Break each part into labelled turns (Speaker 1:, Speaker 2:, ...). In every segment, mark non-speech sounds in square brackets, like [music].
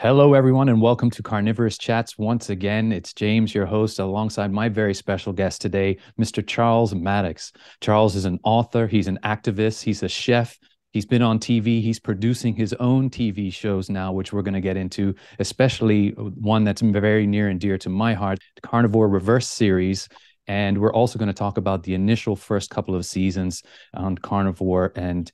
Speaker 1: Hello, everyone, and welcome to Carnivorist Chats. Once again, it's James, your host, alongside my very special guest today, Mr. Charles Mattocks. Charles is an author, he's an activist, he's a chef, he's been on TV, he's producing his own TV shows now, which we're going to get into, especially one that's very near and dear to my heart, the Carnivore Reverse series. And we're also going to talk about the initial first couple of seasons on Carnivore and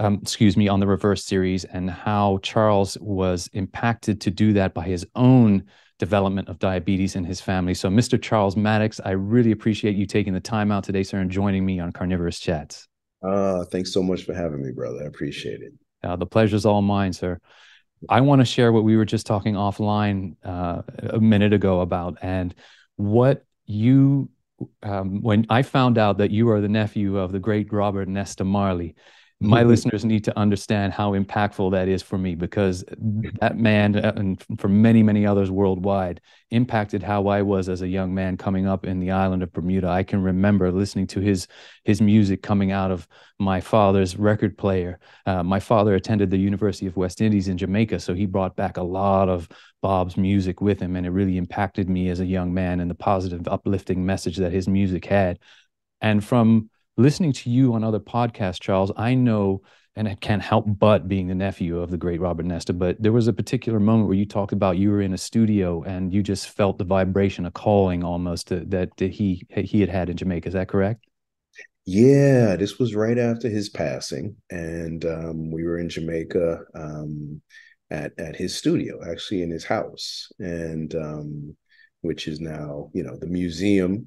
Speaker 1: um, excuse me, on the reverse series and how Charles was impacted to do that by his own development of diabetes in his family. So, Mr. Charles Mattocks, I really appreciate you taking the time out today, sir, and joining me on Carnivorist Chats.
Speaker 2: Uh, thanks so much for having me, brother. I appreciate it.
Speaker 1: Uh, the pleasure's all mine, sir. I want to share what we were just talking offline uh, a minute ago about and what you, um, when I found out that you are the nephew of the great Robert Nesta Marley, my mm-hmm. listeners need to understand how impactful that is for me because that man uh, and for many many others worldwide impacted how i was as a young man coming up in the island of bermuda. I can remember listening to his his music coming out of my father's record player. Uh, my father attended the university of west indies in jamaica so he brought back a lot of bob's music with him and it really impacted me as a young man and the positive uplifting message that his music had. And from listening to you on other podcasts, Charles, I know, and I can't help but being the nephew of the great Robert Nesta, but there was a particular moment where you talked about you were in a studio and you just felt the vibration, a calling almost that, that he he had had in Jamaica. Is that correct?
Speaker 2: Yeah, this was right after his passing, and um, we were in Jamaica um, at at his studio, actually in his house, and um, which is now you know the museum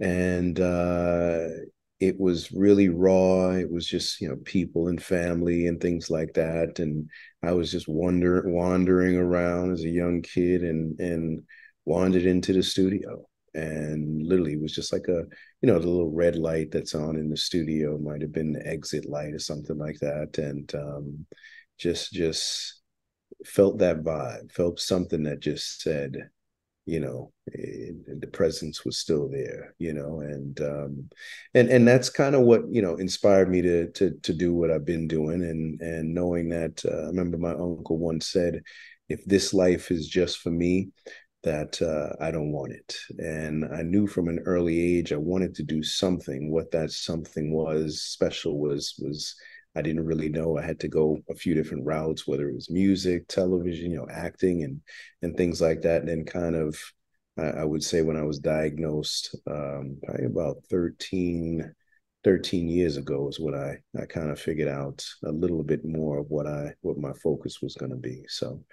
Speaker 2: and uh, it was really raw. It was just, you know, people and family and things like that. And I was just wander wandering around as a young kid and and wandered into the studio. And literally it was just like a, you know, the little red light that's on in the studio might have been the exit light or something like that. And um, just just felt that vibe, felt something that just said, you know the presence was still there you know and um and and that's kind of what you know inspired me to to to do what i've been doing. And and knowing that uh, i remember my uncle once said if this life is just for me that uh, i don't want it. And i knew from an early age i wanted to do something. What that something was special was was I didn't really know. I had to go a few different routes, whether it was music, television, you know, acting, and and things like that. And then kind of, I, I would say when I was diagnosed, um, probably about 13, 13 years ago is what I I kind of figured out a little bit more of what I what my focus was going to be. So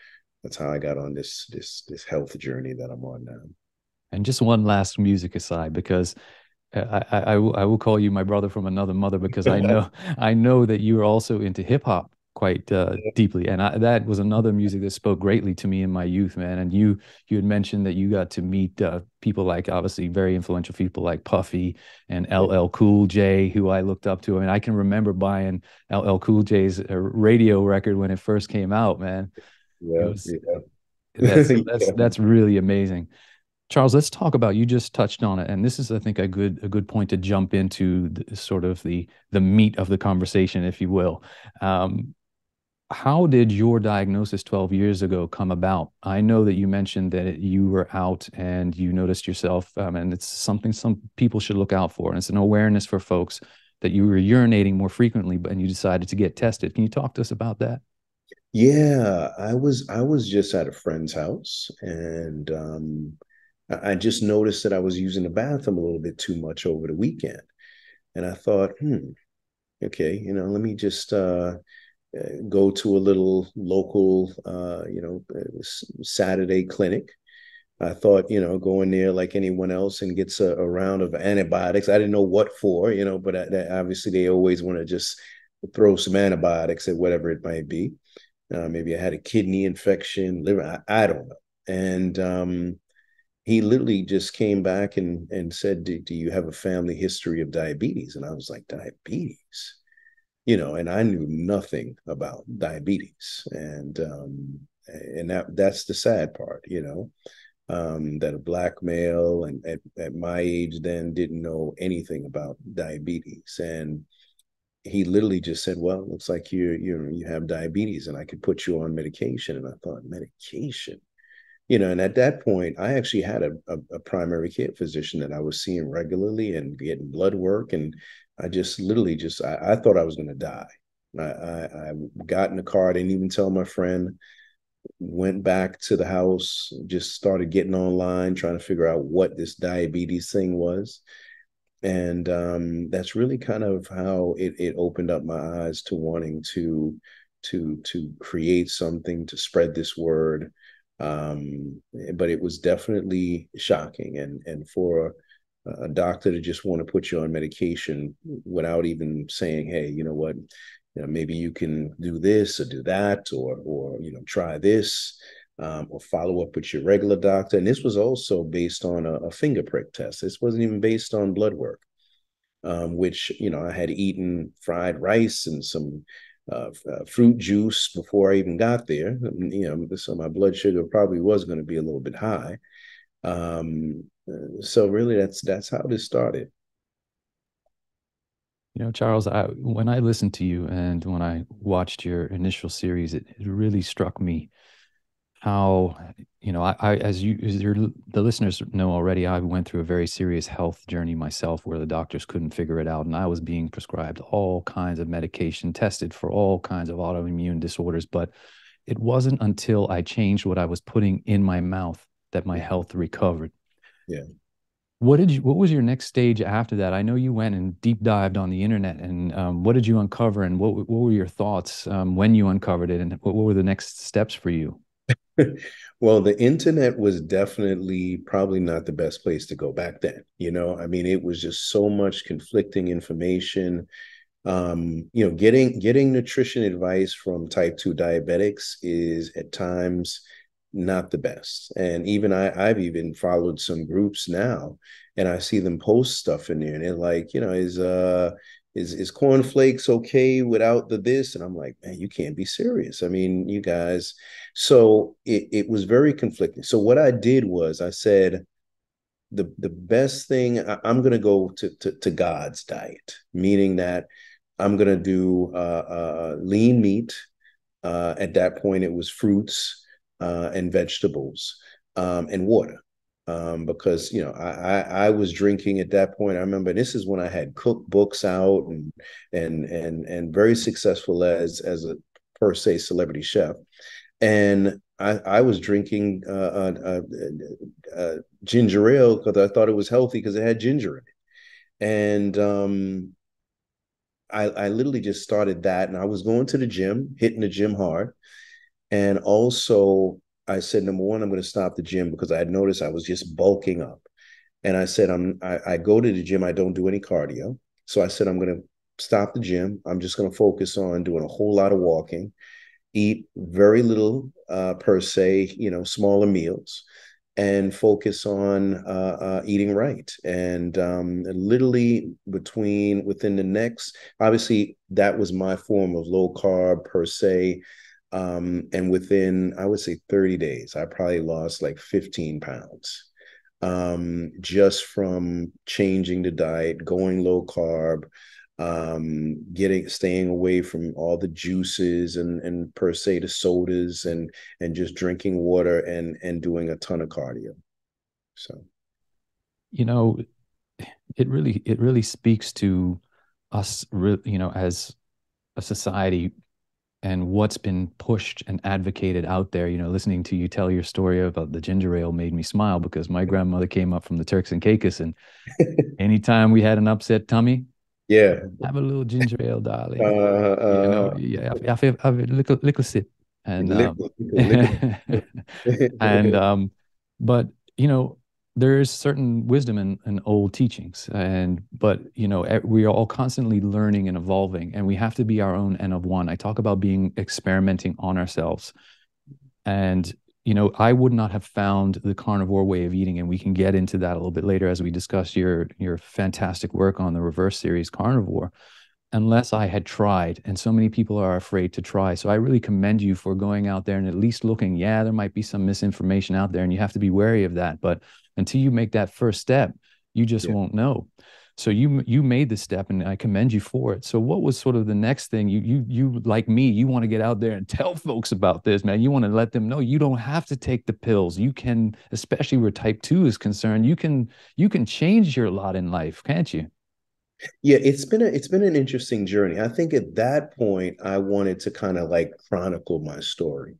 Speaker 2: that's how I got on this this this health journey that I'm on now.
Speaker 1: And just one last music aside, because I, I, I, will call you my brother from another mother because I know [laughs] I know that you are also into hip hop quite uh, deeply, and I, that was another music that spoke greatly to me in my youth, man. And you you had mentioned that you got to meet uh, people like obviously very influential people like Puffy and LL Cool J, who I looked up to. I mean, I can remember buying LL Cool J's uh, radio record when it first came out, man.
Speaker 2: Yeah, was, yeah.
Speaker 1: That's [laughs] that's, that's really amazing. Charles, let's talk about you just touched on it, and this is, I think, a good a good point to jump into the, sort of the the meat of the conversation, if you will. Um, how did your diagnosis 12 years ago come about? I know that you mentioned that you were out and you noticed yourself, um, and it's something some people should look out for. And it's an awareness for folks that you were urinating more frequently, but and you decided to get tested. Can you talk to us about that?
Speaker 2: Yeah, I was I was just at a friend's house, and um, I just noticed that I was using the bathroom a little bit too much over the weekend. And I thought, hmm, okay, you know, let me just uh, uh go to a little local, uh, you know, uh, Saturday clinic. I thought, you know, going there like anyone else and gets a, a round of antibiotics. I didn't know what for, you know, but I, obviously they always want to just throw some antibiotics at whatever it might be. Uh, maybe I had a kidney infection, liver, I, I don't know. And um, he literally just came back and and said, do, do, you have a family history of diabetes?" And I was like, "Diabetes," you know, and I knew nothing about diabetes, and um, and that that's the sad part, you know, um, that a black male and at, at my age then didn't know anything about diabetes, and he literally just said, "Well, looks like you you you have diabetes, and I could put you on medication." And I thought, medication, you know. And at that point, I actually had a, a, a primary care physician that I was seeing regularly and getting blood work, and I just literally just I, I thought I was going to die. I, I, I got in the car. I didn't even tell my friend. Went back to the house, just started getting online, trying to figure out what this diabetes thing was and um, that's really kind of how it, it opened up my eyes to wanting to to to create something to spread this word um, but it was definitely shocking and and for a, doctor to just want to put you on medication without even saying hey you know what you know, maybe you can do this or do that or or you know try this um, or follow up with your regular doctor. And this was also based on a, a finger prick test. This wasn't even based on blood work, um, which, you know, I had eaten fried rice and some uh, uh, fruit juice before I even got there. You know, so my blood sugar probably was going to be a little bit high. Um, so really, that's that's how this started.
Speaker 1: You know, Charles, I, when I listened to you and when I watched your initial series, it, it really struck me how you know I, I as you as your the listeners know already i went through a very serious health journey myself where the doctors couldn't figure it out and i was being prescribed all kinds of medication tested for all kinds of autoimmune disorders but it wasn't until i changed what i was putting in my mouth that my health recovered.
Speaker 2: Yeah.
Speaker 1: What did you what was your next stage after that? I know you went and deep dived on the internet and um, what did you uncover and what, what were your thoughts um, when you uncovered it and what, what were the next steps for you
Speaker 2: well, the internet was definitely probably not the best place to go back then. You know, I mean, it was just so much conflicting information. Um, you know, getting getting nutrition advice from type 2 diabetics is at times not the best. And even I, I've even followed some groups now and I see them post stuff in there and they're like, you know, is uh is is cornflakes okay without the this? And i'm like man you can't be serious. I mean you guys. So it, it was very conflicting. So what i did was i said the the best thing I, am going to go to, to god's diet meaning that i'm going to do uh, uh, lean meat uh, at that point it was fruits uh, and vegetables um, and water um, because you know I, I, I was drinking at that point. I remember this is when I had cookbooks out and and and and very successful as as a per se celebrity chef, and I, I was drinking uh, uh, uh, uh ginger ale because I thought it was healthy because it had ginger in it, and um, I I literally just started that, and I was going to the gym, hitting the gym hard, and also I said, number one, I'm going to stop the gym because I had noticed I was just bulking up. And I said, I'm I, I go to the gym, I don't do any cardio. So I said, I'm going to stop the gym. I'm just going to focus on doing a whole lot of walking, eat very little uh, per se, you know, smaller meals, and focus on uh, uh, eating right. And um, literally between within the next, obviously, that was my form of low carb per se. Um, and within, I would say 30 days, I probably lost like 15 pounds um, just from changing the diet, going low carb, um, getting staying away from all the juices and and per se the sodas and and just drinking water and and doing a ton of cardio. So,
Speaker 1: you know, it really it really speaks to us, you know, as a society and what's been pushed and advocated out there. You know, listening to you tell your story about the ginger ale made me smile because my grandmother came up from the Turks and Caicos, and [laughs] anytime we had an upset tummy,
Speaker 2: yeah,
Speaker 1: have a little ginger ale, darling. Uh, uh, you know, yeah, have, have, have a little, little sip, and um, [laughs] and um, but you know, there is certain wisdom in, in old teachings and but you know we are all constantly learning and evolving and we have to be our own n of one i talk about being experimenting on ourselves and you know i would not have found the carnivore way of eating and we can get into that a little bit later as we discuss your your fantastic work on the reverse series carnivore unless I had tried. And so many people are afraid to try. So I really commend you for going out there and at least looking. Yeah, there might be some misinformation out there, and you have to be wary of that. But until you make that first step, you just yeah. won't know. so you you made the step and i commend you for it. So what was sort of the next thing? You you you like me you want to get out there and [laughs] tell folks about this man. You want to let them know you don't have to take the pills. You can especially where type 2 is concerned you can you can change your lot in life can't you?
Speaker 2: Yeah it's been a it's been an interesting journey. I think at that point i wanted to kind of like chronicle my story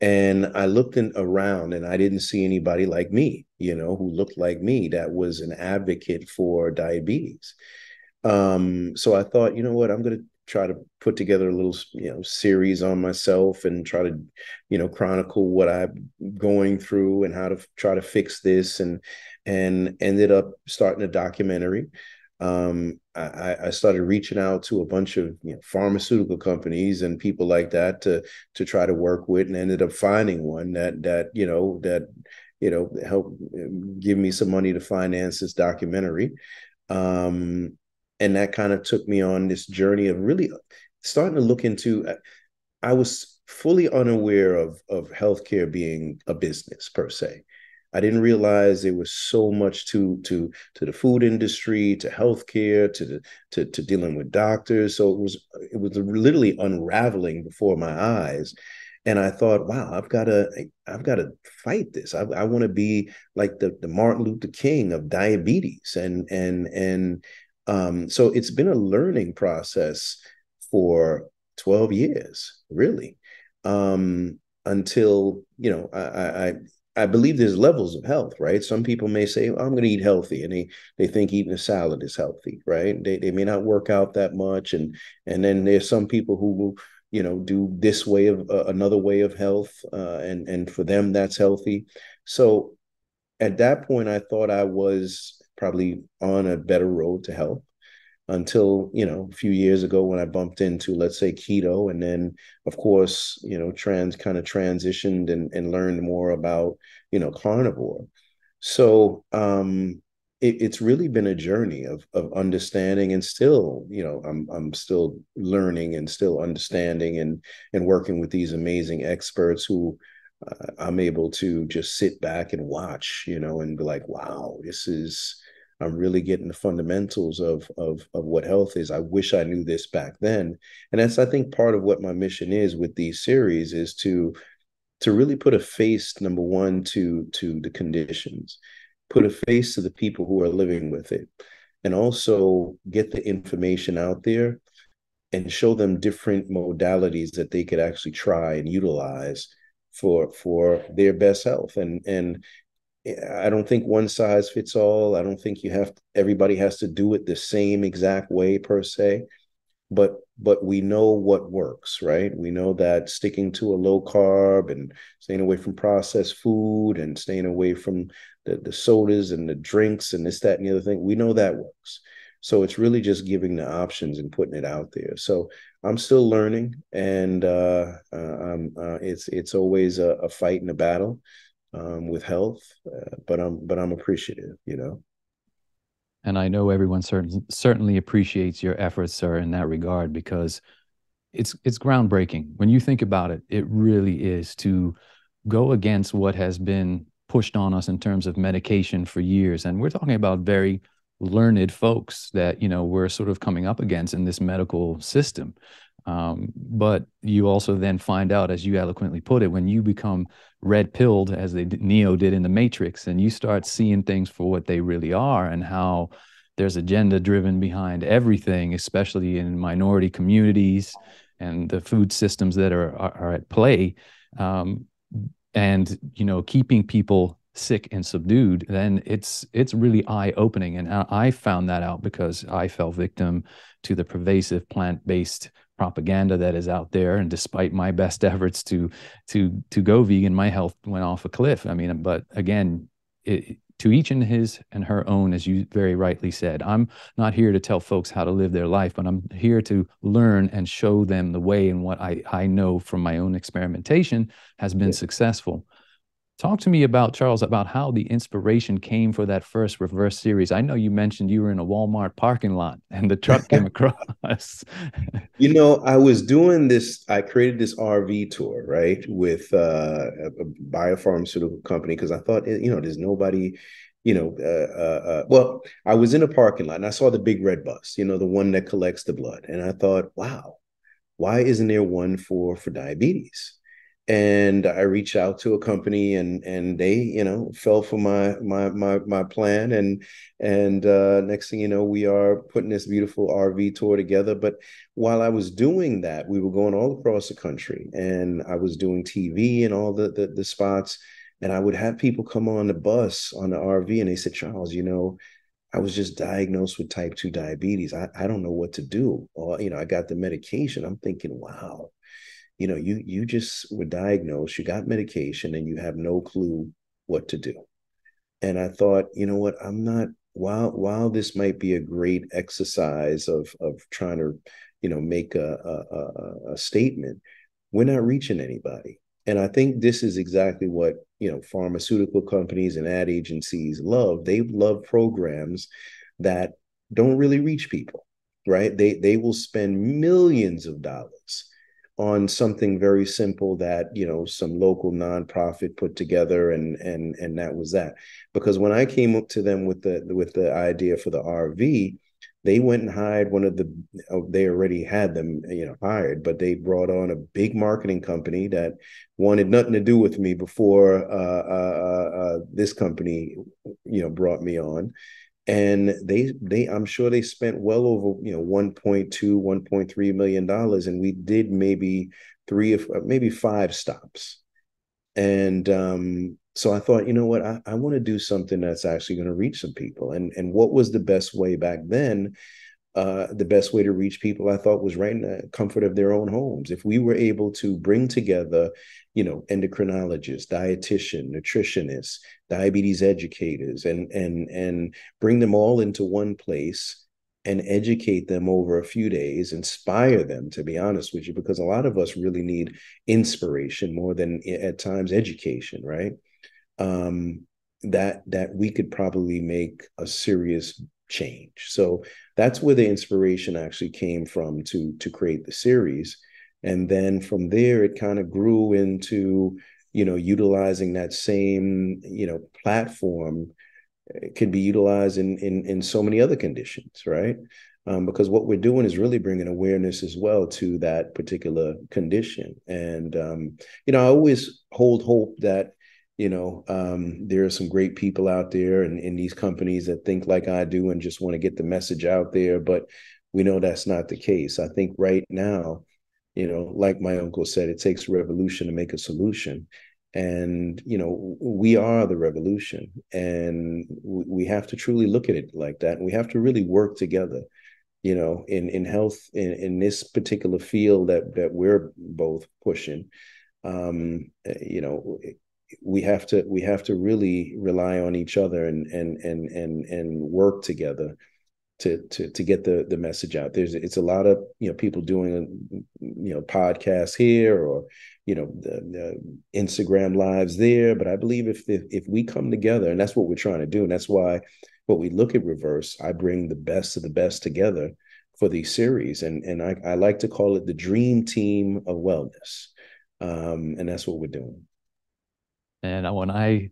Speaker 2: and I looked in, around and I didn't see anybody like me, you know, who looked like me that was an advocate for diabetes. Um, so I thought, you know what, I'm going to try to put together a little, you know, series on myself and try to, you know, chronicle what I'm going through and how to try to fix this and and ended up starting a documentary um, I, I, started reaching out to a bunch of you know, pharmaceutical companies and people like that to to try to work with, and ended up finding one that that you know that you know help um, give me some money to finance this documentary, um, and that kind of took me on this journey of really starting to look into. I was fully unaware of of healthcare being a business per se. I didn't realize there was so much to to to the food industry, to healthcare, to to to dealing with doctors. So it was it was literally unraveling before my eyes. And I thought, wow, I've got to I've got to fight this. I, I want to be like the, the Martin Luther King of diabetes. And and and um, so it's been a learning process for 12 years, really. Um, until you know I, I I believe there's levels of health, right? Some people may say, oh, I'm going to eat healthy, and they they think eating a salad is healthy, right? They they may not work out that much, and and then there's some people who will, you know do this way of uh, another way of health, uh, and and for them that's healthy. So at that point, I thought I was probably on a better road to health until you know a few years ago when I bumped into let's say keto and then of course you know trans kind of transitioned and, and learned more about you know carnivore. So um it, it's really been a journey of of understanding and still you know I'm I'm still learning and still understanding and and working with these amazing experts who uh, I'm able to just sit back and watch you know and be like wow this is I'm really getting the fundamentals of of of what health is. I wish I knew this back then. And that's I think part of what my mission is with these series is to to really put a face number one to to the conditions, put a face to the people who are living with it, and also get the information out there and show them different modalities that they could actually try and utilize for for their best health and and I don't think one size fits all. I don't think you have everybody has to do it the same exact way per se, but but we know what works, right? We know that sticking to a low carb and staying away from processed food and staying away from the, the sodas and the drinks and this, that, and the other thing, we know that works. So it's really just giving the options and putting it out there. So I'm still learning, and uh, uh, uh, it's it's always a, a fight and a battle um, with health, uh, but I'm but I'm appreciative, you know.
Speaker 1: And I know everyone certain, certainly appreciates your efforts, sir, in that regard because it's it's groundbreaking. When you think about it, it really is to go against what has been pushed on us in terms of medication for years. And we're talking about very learned folks that you know we're sort of coming up against in this medical system um, but you also then find out, as you eloquently put it, when you become red pilled, as they Neo did in the Matrix, and you start seeing things for what they really are, and how there's agenda driven behind everything, especially in minority communities and the food systems that are are, are at play, um, and you know keeping people sick and subdued, then it's it's really eye opening. And I found that out because I fell victim to the pervasive plant based propaganda that is out there and despite my best [laughs] efforts to to to go vegan my health went off a cliff. I mean but again it, to each and his and her own as you very rightly said. I'm not here to tell folks how to live their life but i'm here to learn and show them the way and what i i know from my own experimentation has been yeah. successful Talk to me about Charles about how the inspiration came for that first reverse series. I know you mentioned you were in a Walmart parking lot [laughs] and the truck came [laughs] across. [laughs]
Speaker 2: you know, I was doing this. I created this RV tour, right, with uh, a biopharmaceutical company because I thought, you know, there's nobody you know, uh, uh, uh, well, I was in a parking lot and I saw the big red bus, you know, the one that collects the blood, and I thought, wow, why isn't there one for for diabetes? And I reached out to a company, and and they, you know, fell for my my my my plan, and and uh, next thing you know, we are putting this beautiful RV tour together. But while I was doing that, we were going all across the country, and I was doing TV and all the the, the spots and I would have people come on the bus on the RV and they said, Charles, you know, I was just diagnosed with type 2 diabetes. I, I don't know what to do. Or, you know, I got the medication. I'm thinking, wow, you know, you you just were diagnosed, you got medication, and you have no clue what to do. And I thought, you know what, I'm not while while this might be a great exercise of of trying to, you know, make a, a, a statement, we're not reaching anybody. And I think this is exactly what you know pharmaceutical companies and ad agencies love. They love programs that don't really reach people, right? They they will spend millions of dollars on something very simple that you know some local nonprofit put together and and and that was that. Because when i came up to them with the with the idea for the rv they went and hired one of the oh, they already had them you know hired but they brought on a big marketing company that wanted nothing to do with me before uh, uh, uh, uh, this company you know brought me on and they they i'm sure they spent well over you know 1.2 1.3 million dollars and we did maybe three of maybe five stops and um so I thought, you know what, I, I want to do something that's actually going to reach some people. And and what was the best way back then? Uh, the best way to reach people, I thought, was right in the comfort of their own homes. If we were able to bring together, you know, endocrinologists, dietitian, nutritionists, diabetes educators, and and and bring them all into one place and educate them over a few days, inspire them, to be honest with you, because a lot of us really need inspiration more than at times education, right? um, that that we could probably make a serious change. So that's where the inspiration actually came from to to create the series, and then from there it kind of grew into you know utilizing that same you know platform could be utilized in in in so many other conditions, right? Um, because what we're doing is really bringing awareness as well to that particular condition. And um, you know, I always hold hope that you know um, there are some great people out there and in these companies that think like i do and just want to get the message out there but we know that's not the case. I think right now you know like my uncle said it takes revolution to make a solution. And you know we are the revolution and we have to truly look at it like that. And we have to really work together you know in in health in, in this particular field that that we're both pushing. Um you know we have to we have to really rely on each other and and and and and work together to to to get the the message out. There's it's a lot of you know people doing you know podcasts here or you know the, the instagram lives there. But i believe if, if if we come together and that's what we're trying to do and that's why what we look at reverse i bring the best of the best together for these series. And and i, I like to call it the dream team of wellness. Um, and that's what we're doing
Speaker 1: and when I,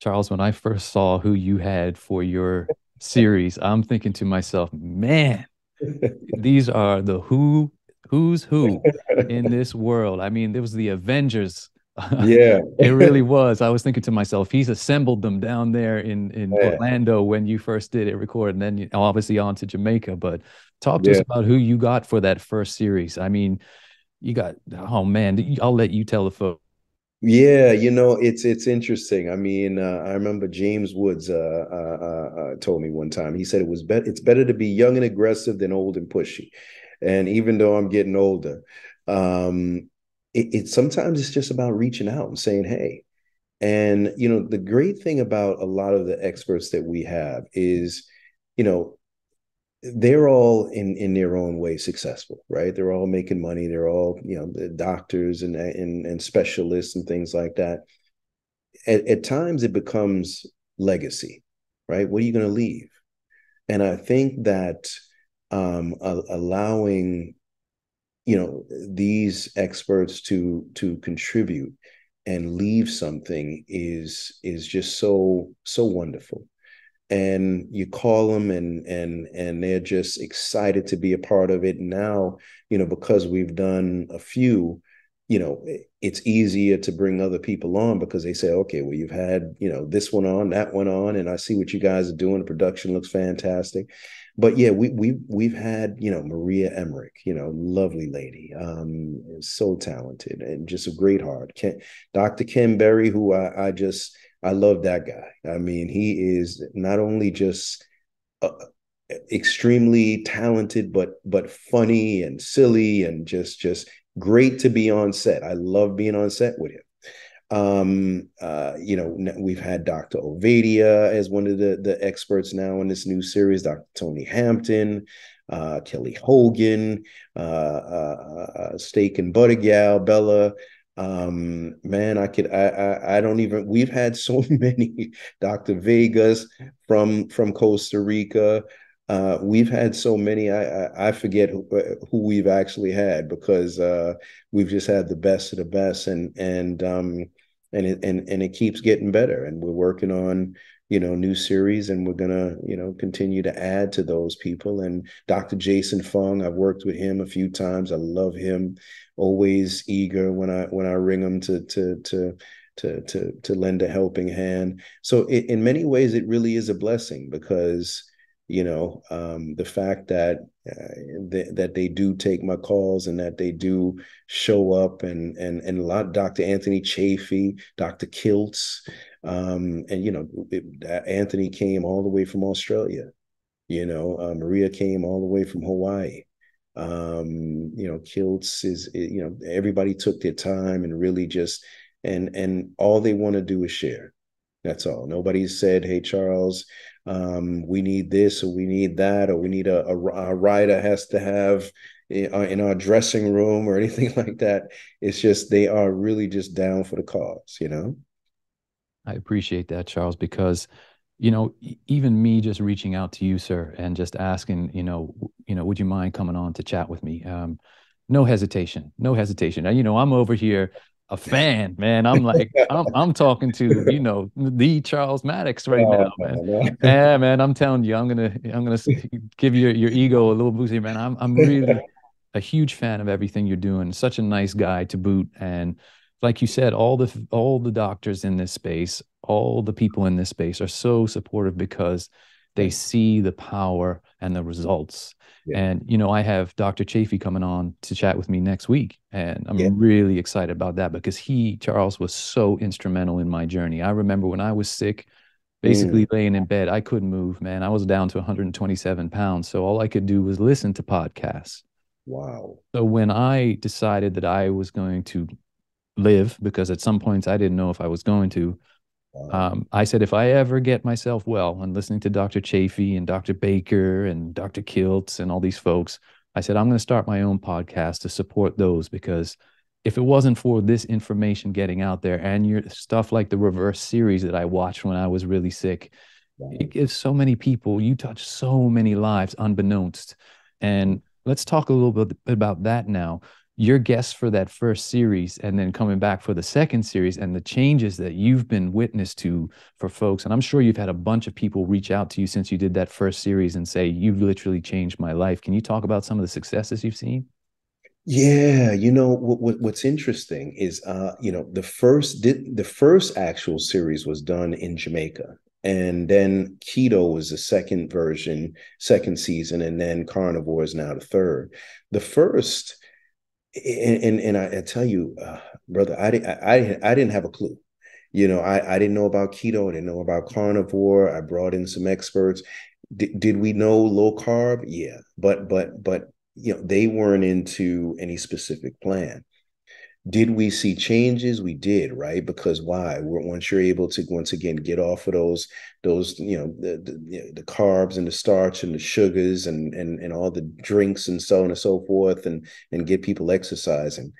Speaker 1: Charles, when I first saw who you had for your series, I'm thinking to myself, man, [laughs] these are the who who's who [laughs] in this world. I mean, there was the Avengers. [laughs]
Speaker 2: Yeah,
Speaker 1: it really was. I was thinking to myself, he's assembled them down there in in yeah. Orlando when you first did it, record, and then obviously on to Jamaica. But talk to yeah. us about who you got for that first series. I mean, you got oh man, I'll let you tell the folks
Speaker 2: yeah, you know, it's it's interesting. I mean, uh, I remember James Woods uh, uh, uh, uh told me one time. He said it was better. It's better to be young and aggressive than old and pushy. And even though I'm getting older, um, it, it sometimes it's just about reaching out and saying, "Hey." And you know, the great thing about a lot of the experts that we have is, you know, they're all in in their own way successful right? They're all making money. They're all you know doctors and and, and specialists and things like that. At, at times it becomes legacy right? What are you going to leave? And i think that um, allowing you know these experts to to contribute and leave something is is just so so wonderful and you call them and and and they're just excited to be a part of it. Now you know because we've done a few you know it's easier to bring other people on because they say okay well you've had you know this one on that one on and i see what you guys are doing. The production looks fantastic. But yeah we we we've had you know maria emmerich you know lovely lady um so talented and just a great heart. Ken, dr ken berry who i i just I love that guy. I mean, he is not only just uh, extremely talented, but but funny and silly and just just great to be on set. I love being on set with him. Um, uh, you know, we've had Dr. Ovadia as one of the, the experts now in this new series, Dr. Tony Hampton, uh, Kelly Hogan, uh, uh, uh, Steak and Butter Gal, Bella, um man i could I, I i don't even we've had so [laughs] many dr vegas from from costa rica. Uh we've had so many i i, I forget who, uh, who we've actually had because uh we've just had the best of the best and and um and it and, and it keeps getting better and we're working on you know new series and we're gonna you know continue to add to those people. And dr jason fung i've worked with him a few times. I love him always eager when i when i ring them to to to to to to lend a helping hand so it, in many ways it really is a blessing because you know um, the fact that uh, they, that they do take my calls and that they do show up and and and a lot dr anthony chaffee dr kiltz um, and you know, it, Anthony came all the way from Australia. You know, uh, Maria came all the way from Hawaii. Um, you know, kiltz is you know everybody took their time and really just and and all they want to do is share. That's all. Nobody said, "Hey, Charles, um, we need this or we need that or we need a, a, a writer has to have in our dressing room or [laughs] anything like that. It's just they are really just down for the cause, you know.
Speaker 1: I appreciate that, Charles, because you know, even me just reaching out to you, sir, and just asking, you know, you know, would you mind coming on to chat with me? Um, no hesitation, no hesitation. Now, you know, I'm over here a fan, man. I'm like, I'm, I'm talking to, you know, the Charles Mattocks right oh, now, man. [laughs] yeah, man. I'm telling you, I'm gonna, I'm gonna give your your ego a little boost here, man. I'm, I'm really [laughs] a huge fan of everything you're doing. Such a nice guy to boot, and like you said, all the all the doctors in this space, all the people in this space are so supportive because they see the power and the results. Yeah. And you know, I have Dr. Chaffee coming on to chat with me next week, and I'm yeah. really excited about that because he, Charles, was so instrumental in my journey. I remember when I was sick, basically mm. laying in bed, I couldn't move, man. I was down to 127 pounds, so all I could do was listen to podcasts.
Speaker 2: Wow.
Speaker 1: So when I decided that I was going to live because at some points I didn't know if I was going to. Um, I said, if I ever get myself well and listening to Dr. Chaffee and Dr. Baker and Dr. Kiltz and all these folks, I said, I'm going to start my own podcast to support those because if it wasn't for this information getting out there and your stuff like the reverse series that I watched when I was really sick, it gives so many people, you touch so many lives unbeknownst. And let's talk a little bit about that now your guests for that first series and then coming back for the second series and the changes that you've been witness to for folks. And i'm sure you've had a bunch of people reach out to you since you did that first series and say you've literally changed my life. Can you talk about some of the successes you've seen?
Speaker 2: Yeah you know what, what's interesting is uh you know the first did the first actual series was done in jamaica and then keto was the second version second season and then carnivore is now the third. The first and and, and I, I, tell you, uh, brother, I, I I didn't have a clue. You know, I I didn't know about keto. I didn't know about carnivore. I brought in some experts. D- did we know low carb? Yeah, but but but you know they weren't into any specific plan. Did we see changes? We did, right? Because why? Once you're able to once again get off of those those you know the the, the carbs and the starch and the sugars and and and all the drinks and so on and so forth, and and get people exercising,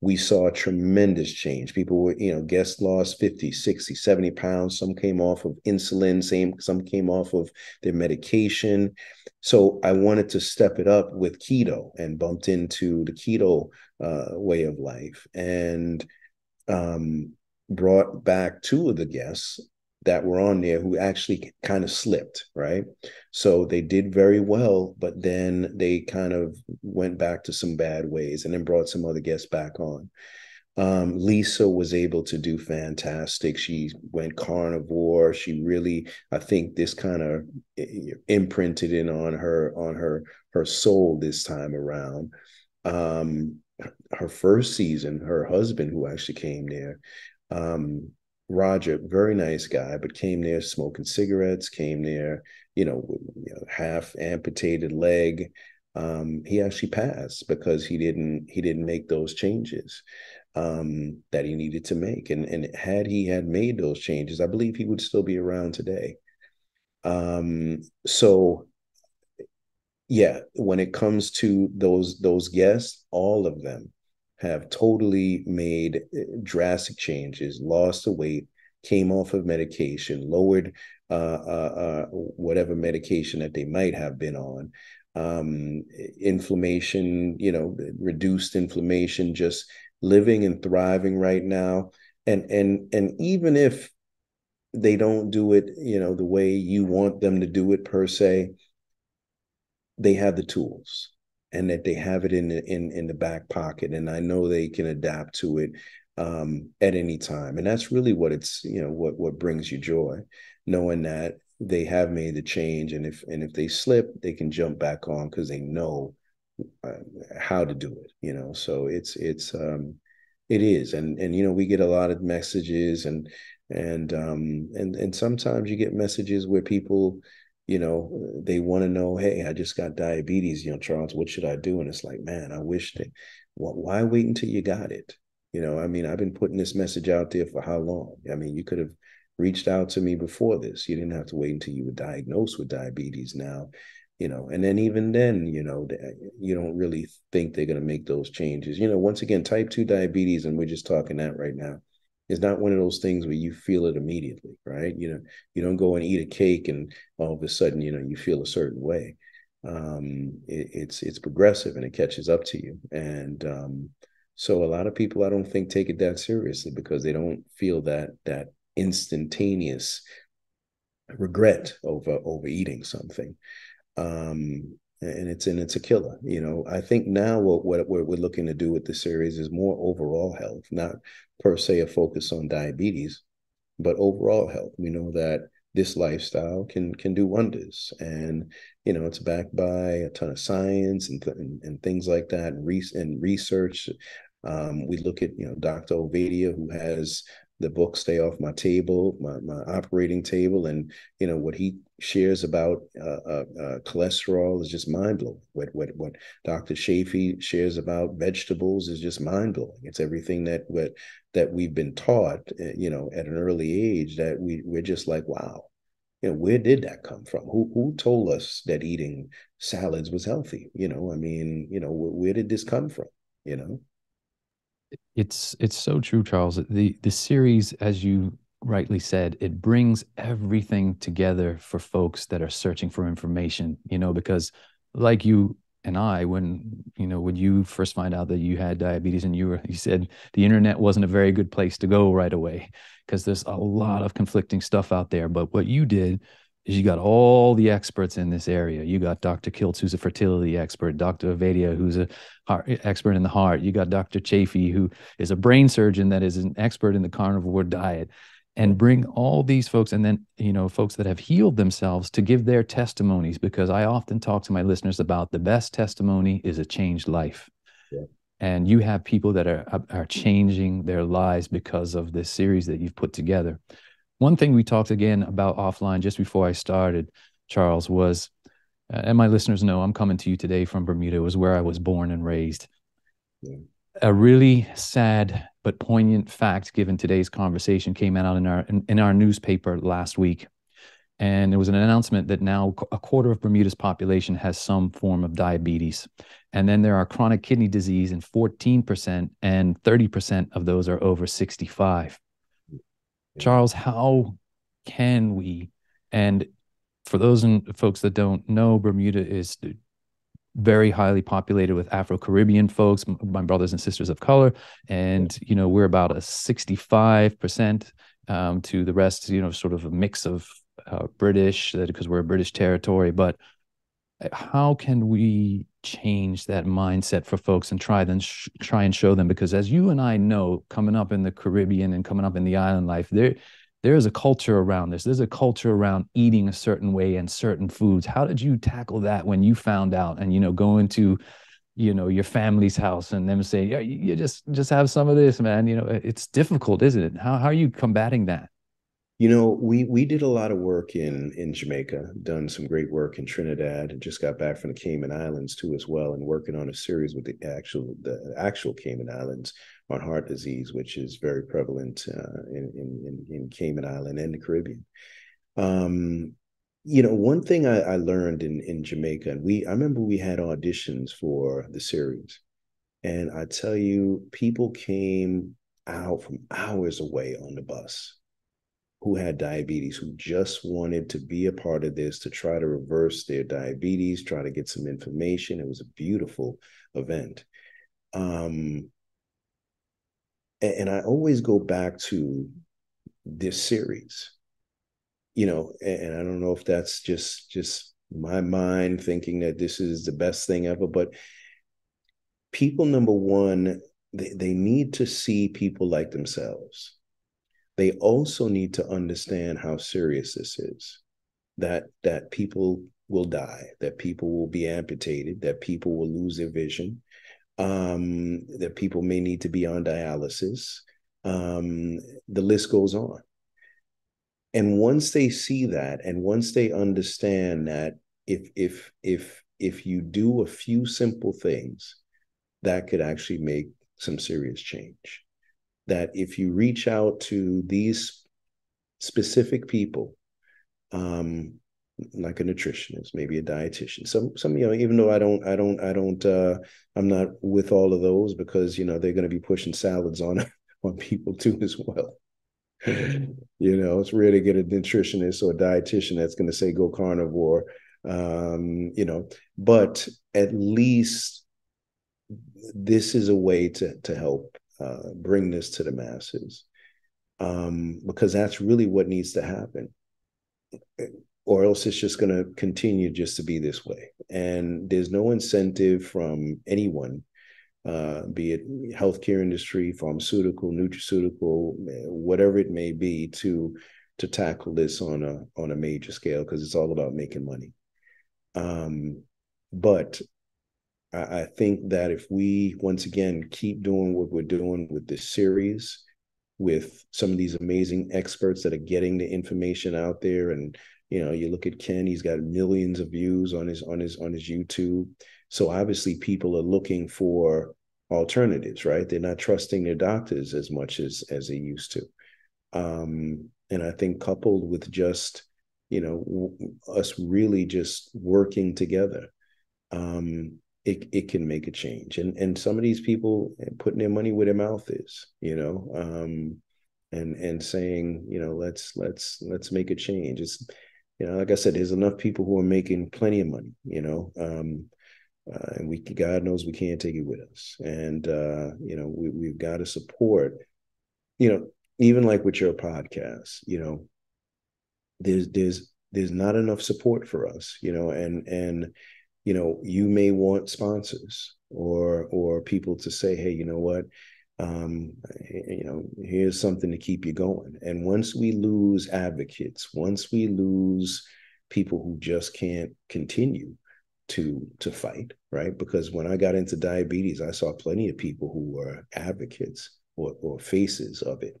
Speaker 2: we saw a tremendous change. People were, you know, guests lost 50, 60, 70 pounds. Some came off of insulin, same, some came off of their medication. So I wanted to step it up with keto and bumped into the keto uh, way of life and um, brought back two of the guests that were on there who actually kind of slipped, right? So they did very well, but then they kind of went back to some bad ways and then brought some other guests back on. Um, Lisa was able to do fantastic. She went carnivore. She really, I think, this kind of imprinted in on her on her her soul this time around. Um, her first season, her husband, who actually came there, um, Roger, very nice guy, but came there smoking cigarettes, came there, you know, you know half amputated leg. Um, he actually passed because he didn't he didn't make those changes um, that he needed to make. And and had he had made those changes, I believe he would still be around today. Um, so yeah, when it comes to those those guests, all of them have totally made eh, drastic changes, lost the weight, came off of medication, lowered uh, uh, uh, whatever medication that they might have been on, um, inflammation, you know, reduced inflammation, just living and thriving right now. And and and even if they don't do it, you know, the way you want them to do it per se, they have the tools and that they have it in the, in in the back pocket and i know they can adapt to it um, at any time and that's really what it's you know what what brings you joy knowing that they have made the change and if and if they slip they can jump back on because they know uh, how to do it you know so it's it's um it is and and you know we get a lot of messages and and um and and sometimes you get messages where people you know, they want to know, hey, I just got diabetes, you know, Charles, what should I do? And it's like, man, I wish that, why wait until you got it? You know, I mean, I've been putting this message out there for how long? I mean, you could have reached out to me before this. You didn't have to wait until you were diagnosed with diabetes now, you know, and then even then, you know, you don't really think they're going to make those changes. You know, once again, type 2 diabetes, and we're just talking that right now it's not one of those things where you feel it immediately, right? You know, you don't go and eat a cake and all of a sudden, you know, you feel a certain way. Um, it, it's it's progressive and it catches up to you. And um, so a lot of people, I don't think, take it that seriously because they don't feel that that instantaneous regret over overeating something. Um, and it's and it's a killer. You know, I think now what what we're, looking to do with the series is more overall health, not per se a focus on diabetes, but overall health. We know that this lifestyle can can do wonders, and you know it's backed by a ton of science and th- and, and, things like that, and, re- and research. Um, we look at you know Dr. Ovadia, who has the book stay off my table my, my operating table and you know what he shares about uh, uh, uh, cholesterol is just mind-blowing. What what what dr Chaffee shares about vegetables is just mind-blowing. It's everything that what that we've been taught uh, you know at an early age that we we're just like wow. You know where did that come from? Who who told us that eating salads was healthy? You know i mean you know where, where did this come from? You know?
Speaker 1: It's it's so true, Charles. The the series, as you rightly said, it brings everything together for folks that are searching for information. You know, because like you and I, when you know when you first find out that you had diabetes and you were, you said the internet wasn't a very good place to go right away because there's a lot of conflicting stuff out there. But what you did is you got all the experts in this area. You got Dr. Kiltz, who's a fertility expert, Dr. Ovadia, who's a heart, eh, expert in the heart. You got Dr. Chaffee, who is a brain surgeon that is an expert in the carnivore diet. And bring all these folks and then, you know, folks that have healed themselves to give their testimonies because I often talk to my listeners about the best testimony is a changed life. Yeah. And you have people that are are changing their lives because of this series that you've put together. One thing we talked again about offline just before I started, Charles, was, uh, and my listeners know I'm coming to you today from Bermuda, it was where I was born and raised. Yeah. A really sad but poignant fact, given today's conversation, came out in our in, in our newspaper last week, and there was an announcement that now a quarter of Bermuda's population has some form of diabetes, and then there are chronic kidney disease in 14%, and 30% of those are over 65. Charles, how can we? And for those folks that don't know, Bermuda is very highly populated with Afro Caribbean folks, my brothers and sisters of color, and you know we're about a sixty-five percent um, to the rest, you know, sort of a mix of uh, British because we're a British territory. But uh, how can we change that mindset for folks and try then sh- try and show them? Because as you and I know, coming up in the Caribbean and coming up in the island life, there there is a culture around this. There's a culture around eating a certain way and certain foods. How did you tackle that when you found out and you know going to you know your family's house and them saying yeah you just just have some of this man you know it's difficult isn't it how, how are you combating that
Speaker 2: you know we we did a lot of work in in jamaica done some great work in trinidad and just got back from the cayman islands too as well and working on a series with the actual the actual cayman islands on heart disease which is very prevalent uh, in, in in cayman island and the caribbean um you know, one thing I, I learned in in Jamaica, and we I remember we had auditions for the series, and I tell you, people came out from hours away on the bus who had diabetes, who just wanted to be a part of this to try to reverse their diabetes, try to get some information. It was a beautiful event. Um, and, and I always go back to this series you know, and I don't know if that's just just my mind thinking that this is the best thing ever, but people number one, they, they need to see people like themselves. They also need to understand how serious this is. That that people will die, that people will be amputated, that people will lose their vision, um, that people may need to be on dialysis. Um, the list goes on and once they see that and once they understand that if if if if you do a few simple things that could actually make some serious change that if you reach out to these specific people um like a nutritionist maybe a dietitian some some you know even though i don't i don't i don't uh i'm not with all of those because you know they're going to be pushing salads on [laughs] on people too as well [laughs] you know, it's rare to get a nutritionist or a dietitian that's going to say go carnivore. Um, you know, but at least this is a way to to help uh, bring this to the masses, um, because that's really what needs to happen, or else it's just going to continue just to be this way. And there's no incentive from anyone uh, be it healthcare industry, pharmaceutical, nutraceutical, whatever it may be, to to tackle this on a on a major scale because it's all about making money. Um, but I, I think that if we once again keep doing what we're doing with this series, with some of these amazing experts that are getting the information out there, and you know, you look at Ken, he's got millions of views on his on his on his YouTube so obviously, people are looking for alternatives, right? They're not trusting their doctors as much as as they used to. Um, and I think coupled with just you know us really just working together, um, it it can make a change. And and some of these people putting their money where their mouth is, you know, um, and and saying you know let's let's let's make a change. It's you know like I said, there's enough people who are making plenty of money, you know. Um, uh, and we God knows we can't take it with us. And uh, you know, we, we've got to support, you know, even like with your podcast, you know, there's there's there's not enough support for us, you know, and and you know, you may want sponsors or or people to say, hey, you know what, um, you know, here's something to keep you going. And once we lose advocates, once we lose people who just can't continue, to to fight, right? Because when I got into diabetes, I saw plenty of people who were advocates or, or faces of it,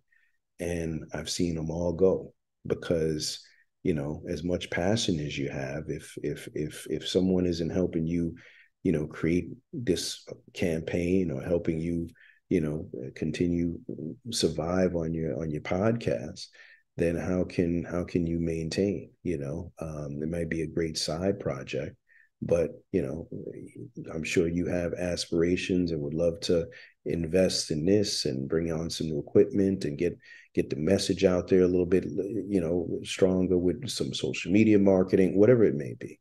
Speaker 2: and I've seen them all go because you know as much passion as you have if if if if someone isn't helping you you know create this campaign or helping you you know uh, continue uh, survive on your on your podcast then how can how can you maintain you know? Um, it might be a great side project but you know uh, i'm sure you have aspirations and would love to invest in this and bring on some new equipment and get get the message out there a little bit you know stronger with some social media marketing whatever it may be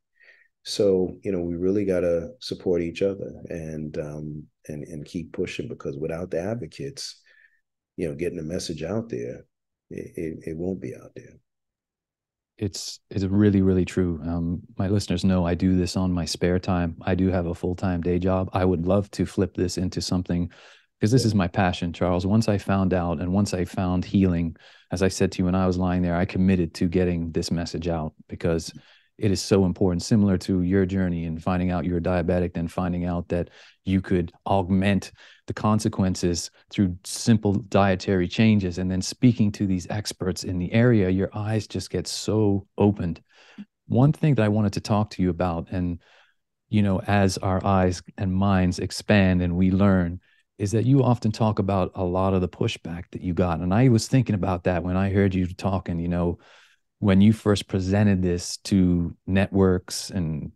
Speaker 2: so you know we really got to support each other and um and and keep pushing because without the advocates you know getting the message out there it, it, it won't be out there.
Speaker 1: It's it's really really true. Um, my listeners know i do this on my spare time. I do have a full-time day job. I would love to flip this into something because this is my passion charles. Once i found out and once i found healing as i said to you when i was lying there i committed to getting this message out because it is so important similar to your journey in finding out you're diabetic then finding out that you could augment the consequences through simple dietary changes and then speaking to these experts in the area your eyes just get so opened. One thing that i wanted to talk to you about and you know as our eyes and minds expand and we learn is that you often talk about a lot of the pushback that you got. And i was thinking about that when i heard you talking you know when you first presented this to networks and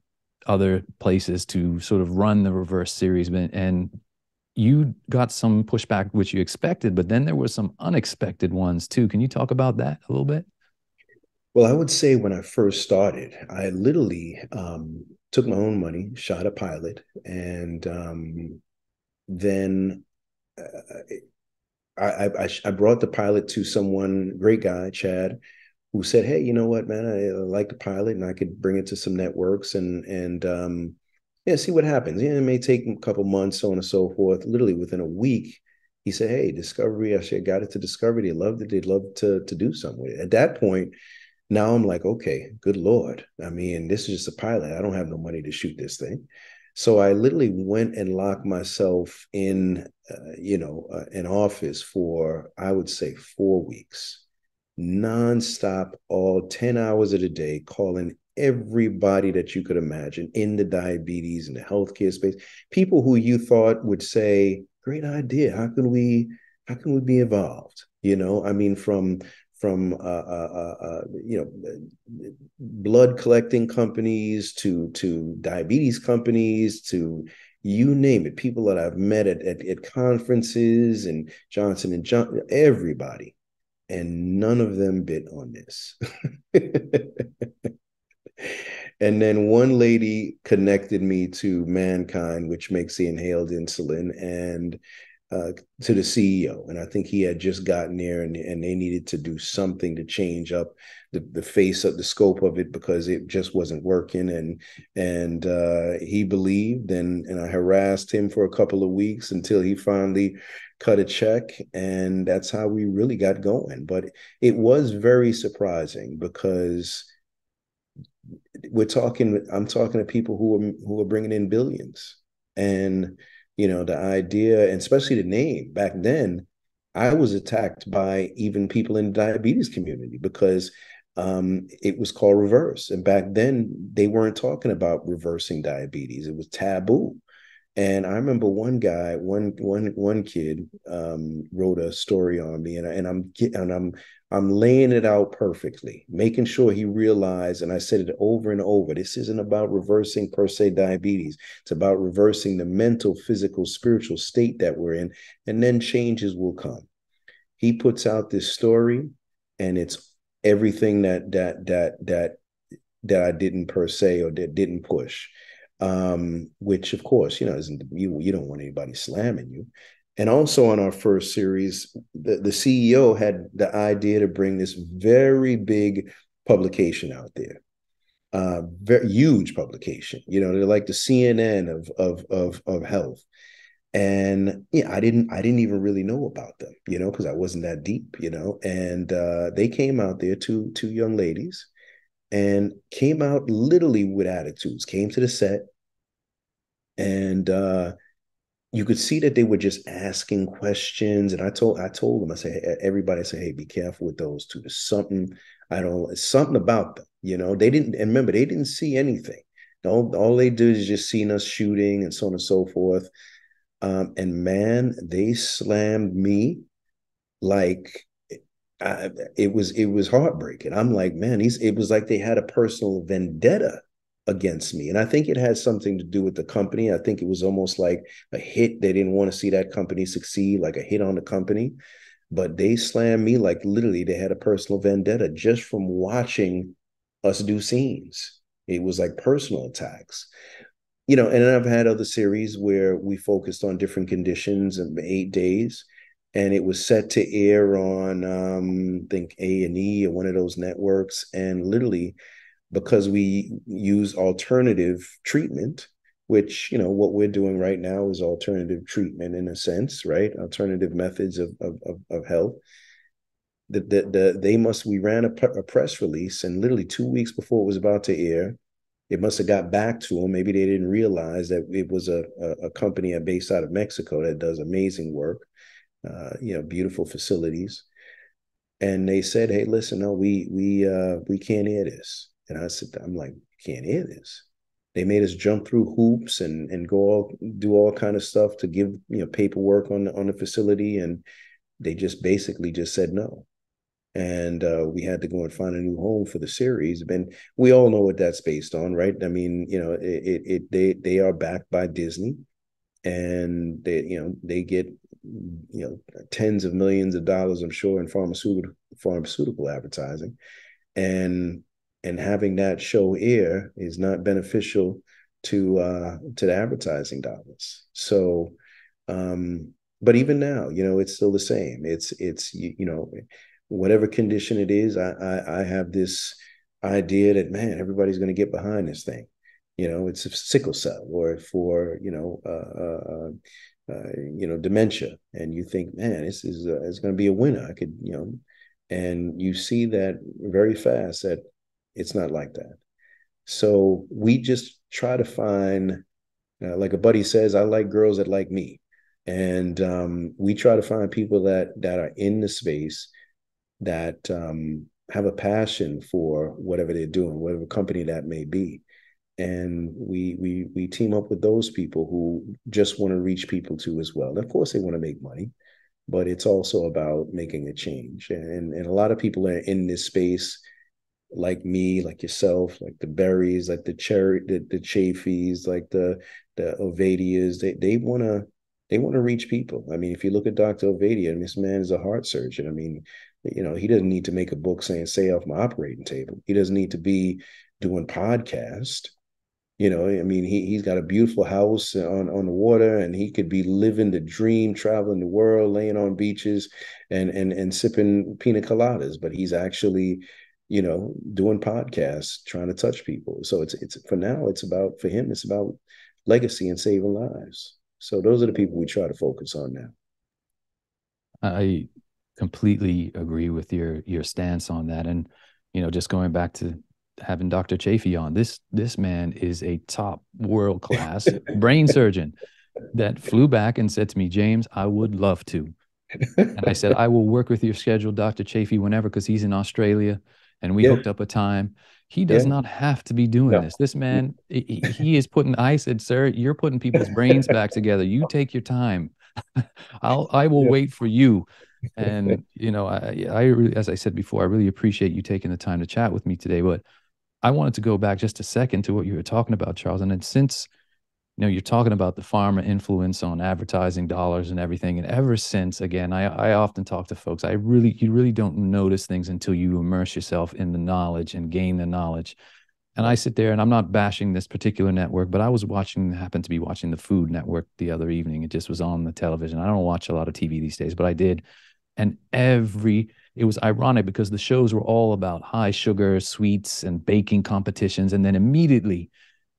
Speaker 1: other places to sort of run the reverse series and you got some pushback which you expected but then there were some unexpected ones too. Can you talk about that a little bit?
Speaker 2: Well i would say when i first started i literally um, took my own money shot a pilot and um, then uh, I, I, I brought the pilot to someone great guy chad who said, "Hey, you know what, man? I, like the pilot, and I could bring it to some networks and and um, yeah, see what happens. Yeah, it may take a couple months, so on and so forth. Literally within a week, he said, "Hey, Discovery, I got it to Discovery. They loved it. They'd love to to do something with it." At that point, now I'm like, okay, good lord. I mean, this is just a pilot. I don't have no money to shoot this thing. So I literally went and locked myself in, uh, you know, uh, an office for I would say four weeks nonstop, all 10 hours of the day, calling everybody that you could imagine in the diabetes and the healthcare space, people who you thought would say, great idea. How can we, how can we be involved? You know, I mean, from from uh, uh, uh, uh you know blood collecting companies to to diabetes companies to you name it people that i've met at, at, at conferences and johnson and john everybody and none of them bit on this. [laughs] and then one lady connected me to MannKind, which makes the inhaled insulin, and uh, to the CEO. And I think he had just gotten there and, and they needed to do something to change up the, the face of the scope of it because it just wasn't working. And and uh, he believed and and I harassed him for a couple of weeks until he finally cut a check. And that's how we really got going. But it was very surprising because we're talking, I'm talking to people who are who are bringing in billions. And you know the idea and especially the name back then i was attacked by even people in the diabetes community because um, it was called reverse and back then they weren't talking about reversing diabetes it was taboo. And I remember one guy, one one one kid, um, wrote a story on me, and, I, and I'm and I'm I'm laying it out perfectly, making sure he realized. And I said it over and over. This isn't about reversing per se diabetes. It's about reversing the mental, physical, spiritual state that we're in, and then changes will come. He puts out this story, and it's everything that that that that that I didn't per se or that didn't push um, which of course, you know, isn't you you don't want anybody slamming you. And also on our first series, the, the CEO had the idea to bring this very big publication out there. Uh, very huge publication. You know, they're like the CNN of of of of health. And yeah, I didn't I didn't even really know about them, you know, because I wasn't that deep, you know. And uh, they came out there, two two young ladies, and came out literally with attitudes, came to the set, and uh, you could see that they were just asking questions. And I told I told them, I said, everybody say, hey, be careful with those two. There's something I don't something about them. You know, they didn't and remember they didn't see anything. All, all they did is just seen us shooting and so on and so forth. Um, and man, they slammed me like I, it was it was heartbreaking. I'm like, man, he's it was like they had a personal vendetta against me. And I think it has something to do with the company. I think it was almost like a hit. They didn't want to see that company succeed, like a hit on the company. But they slammed me like literally they had a personal vendetta just from watching us do scenes. It was like personal attacks. You know, and I've had other series where we focused on different conditions and eight days. and it was set to air on um, I think A and E or one of those networks, and literally because we use alternative treatment, which you know what we're doing right now is alternative treatment in a sense, right? Alternative methods of of, of, of health. The, the, the, they must we ran a, a press release and literally two weeks before it was about to air it must have got back to them maybe they didn't realize that it was a, a, a company based out of mexico that does amazing work uh, you know, beautiful facilities. And they said, "Hey, listen, no, we we uh, we can't hear this." And I said, "I'm like, can't hear this." They made us jump through hoops and and go all do all kind of stuff to give you know paperwork on the, on the facility, and they just basically just said no. And uh, we had to go and find a new home for the series. And we all know what that's based on, right? I mean, you know, it, it, it they they are backed by Disney, and they you know they get you know tens of millions of dollars, I'm sure, in pharmaceutical pharmaceutical advertising, and and having that show air is not beneficial to uh, to the advertising dollars. So, um, but even now, you know, it's still the same. It's it's you, you know, whatever condition it is, I, I I have this idea that man, everybody's going to get behind this thing. You know, it's a sickle cell, or for you know, uh, uh, uh uh, you know, dementia, and you think, man, this is uh, it's going to be a winner. I could, you know, and you see that very fast that it's not like that. So we just try to find, uh, like a buddy says, I like girls that like me, and um, we try to find people that that are in the space that um, have a passion for whatever they're doing, whatever company that may be and we we we team up with those people who just want to reach people too as well. And of course, they want to make money, but it's also about making a change. And and a lot of people are in this space, like me, like yourself, like the berries, like the cherry, the the Chaffees, like the the Ovadias. They they want to they want to reach people. I mean, if you look at Dr. Ovadia, and this man is a heart surgeon. I mean, you know, he doesn't need to make a book saying "Stay off my operating table." He doesn't need to be doing podcast you know, I mean, he he's got a beautiful house on on the water, and he could be living the dream, traveling the world, laying on beaches, and and and sipping pina coladas. But he's actually, you know, doing podcasts, trying to touch people. So it's it's for now, it's about for him, it's about legacy and saving lives. So those are the people we try to focus on now.
Speaker 1: I completely agree with your your stance on that, and you know, just going back to having Dr. Chaffee on. This this man is a top world class [laughs] brain surgeon that flew back and said to me, James, I would love to. And I said, I will work with your schedule, Dr. Chaffee, whenever, because he's in Australia and we yeah. hooked up a time. He does yeah. not have to be doing no. this. This man, he, he is putting, I said, sir, you're putting people's brains back together. You take your time. [laughs] I'll, I will wait for you. And, [laughs] you know, I, I, really, as I said before, I really appreciate you taking the time to chat with me today. But I wanted to go back just a second to what you were talking about, Charles. And then since you know you're talking about the pharma influence on advertising dollars and everything, and ever since, again, I I often talk to folks. I really you really don't notice things until you immerse yourself in the knowledge and gain the knowledge. And I sit there and I'm not bashing this particular network, but I was watching, happened to be watching the Food Network the other evening. It just was on the television. I don't watch a lot of TV these days, but I did. And every it was ironic because the shows were all about high sugar sweets and baking competitions and then immediately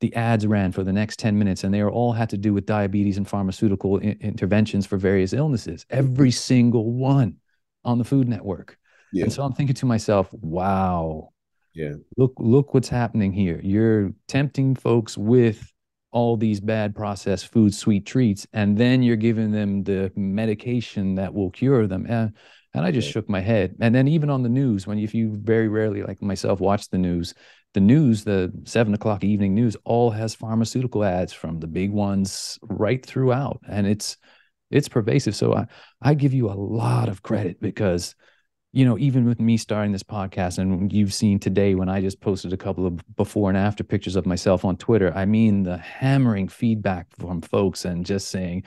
Speaker 1: the ads ran for the next 10 minutes and they all had to do with diabetes and pharmaceutical interventions for various illnesses every single one on the food network. Yeah. and so i'm thinking to myself wow.
Speaker 2: Yeah.
Speaker 1: Look look what's happening here. You're tempting folks with all these bad processed food sweet treats and then you're giving them the medication that will cure them. And and I just shook my head. And then even on the news, when if you very rarely, like myself, watch the news, the news, the seven o'clock evening news, all has pharmaceutical ads from the big ones right throughout, and it's it's pervasive. So I I give you a lot of credit because you know even with me starting this podcast and you've seen today when i just posted a couple of before and after pictures of myself on twitter i mean the hammering feedback from folks and just saying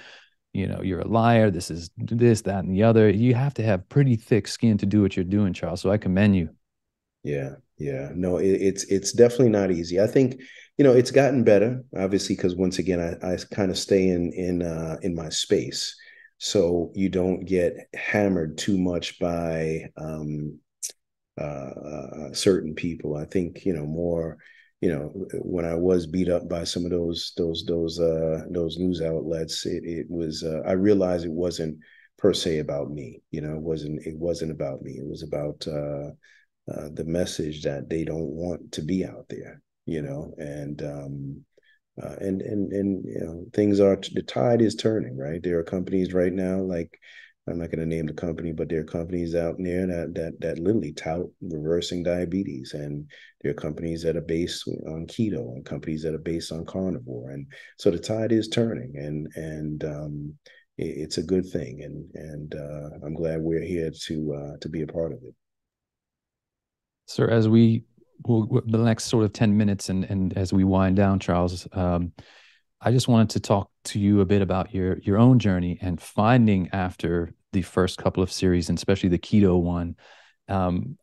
Speaker 1: you know you're a liar. This is this that and the other. You have to have pretty thick skin to do what you're doing charles. So i commend you.
Speaker 2: Yeah yeah no it, it's it's definitely not easy i think you know it's gotten better obviously because once again i, I kind of stay in in uh in my space so you don't get hammered too much by um, uh, uh, certain people. I think you know more. You know, when I was beat up by some of those those those uh, those news outlets, it, it was uh, I realized it wasn't per se about me. You know, it wasn't it wasn't about me. It was about uh, uh, the message that they don't want to be out there. You know, and um, uh, and and and you know things are the tide is turning right? There are companies right now like i'm not going to name the company but there are companies out there that that that literally tout reversing diabetes. And there are companies that are based on keto and companies that are based on carnivore. And so the tide is turning and and um, it, it's a good thing. And and uh, i'm glad we're here to uh, to be a part of it
Speaker 1: sir as we well, the next sort of 10 minutes and, and as we wind down, Charles, um, I just wanted to talk to you a bit about your your own journey and finding after the first couple of series, and especially the keto one. Um,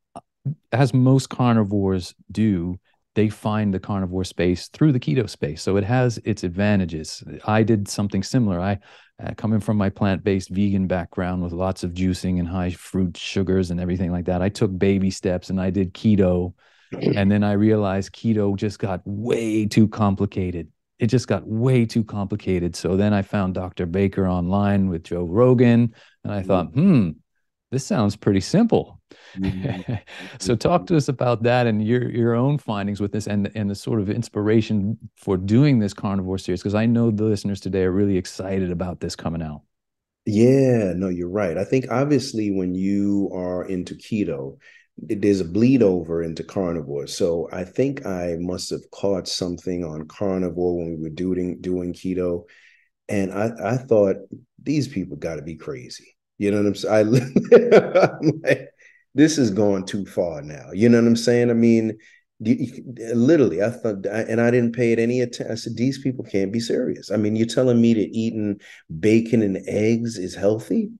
Speaker 1: as most carnivores do, they find the carnivore space through the keto space. So it has its advantages. I did something similar. I, uh, coming from my plant based vegan background with lots of juicing and high fruit sugars and everything like that, I took baby steps and I did keto [clears throat] and then I realized keto just got way too complicated. It just got way too complicated. So then I found Dr. Baker online with Joe Rogan, and I mm-hmm. thought, hmm, this sounds pretty simple. Mm-hmm. [laughs] so talk to us about that and your your own findings with this and and the sort of inspiration for doing this carnivore series because I know the listeners today are really excited about this coming out.
Speaker 2: Yeah, no, you're right. I think obviously when you are into keto, there's a bleed over into carnivore. So I think I must have caught something on carnivore when we were doing doing keto, and I I thought these people got to be crazy. You know what I'm saying? I, [laughs] I'm like, this is going too far now. You know what I'm saying? I mean, literally, I thought, and I didn't pay it any attention. I said, these people can't be serious. I mean, you're telling me that eating bacon and eggs is healthy?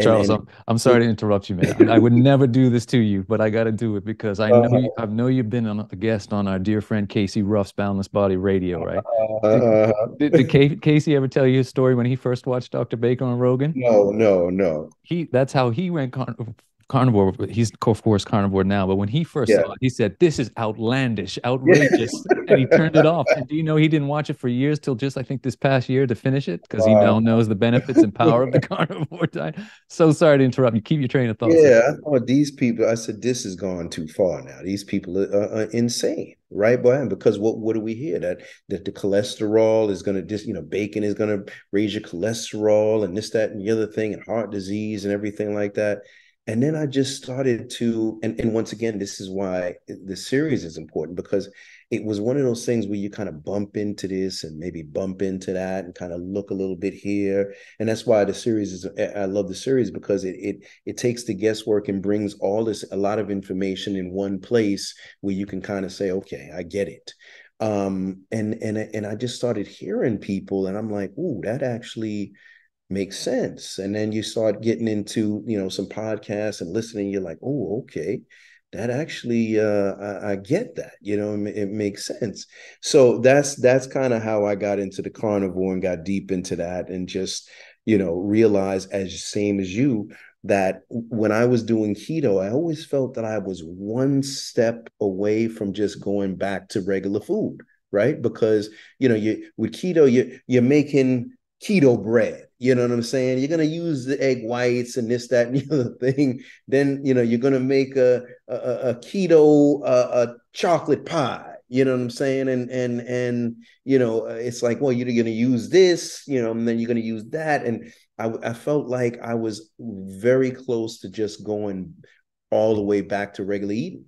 Speaker 1: Charles, I'm, I'm sorry to interrupt you, man. I would never do this to you, but I got to do it because I know uh, you, I know you've been a guest on our dear friend Casey Ruff's Boundless Body Radio, right? Uh, did, did, did, Casey ever tell you his story when he first watched Dr. Baker on Rogan?
Speaker 2: No, no, no.
Speaker 1: He that's how he went carnivore. He's of course carnivore now, but when he first yeah. saw it, he said, "This is outlandish, [laughs] outrageous," and he turned it off. And do you know he didn't watch it for years till just I think this past year to finish it because wow. he now knows the benefits and power of the [laughs] carnivore diet. So sorry to interrupt you. Keep your train of thought.
Speaker 2: Yeah, I these people. I said this is gone too far now. These people are, are insane right Brian? because what what do we hear that that the cholesterol is going to just you know bacon is going to raise your cholesterol and this that and the other thing and heart disease and everything like that and then i just started to and, and once again this is why the series is important because it was one of those things where you kind of bump into this and maybe bump into that and kind of look a little bit here. And that's why the series is i love the series because it it, it takes the guesswork and brings all this a lot of information in one place where you can kind of say okay i get it. Um and and and i just started hearing people and i'm like ooh that actually makes sense. And then you start getting into, you know, some podcasts and listening, you're like, oh, okay, that actually uh I, I get that, you know, it, it makes sense. So that's that's kind of how I got into the carnivore and got deep into that and just, you know, realized as same as you that when I was doing keto, I always felt that I was one step away from just going back to regular food, right? Because you know, you with keto, you you're making keto bread. You know what I'm saying? You're gonna use the egg whites and this, that, and the [laughs] other thing. Then you know you're gonna make a a, a keto a chocolate pie. You know what I'm saying? And and and you know it's like, well, you're gonna use this, you know, and then you're gonna use that. And I I felt like I was very close to just going all the way back to regular eating.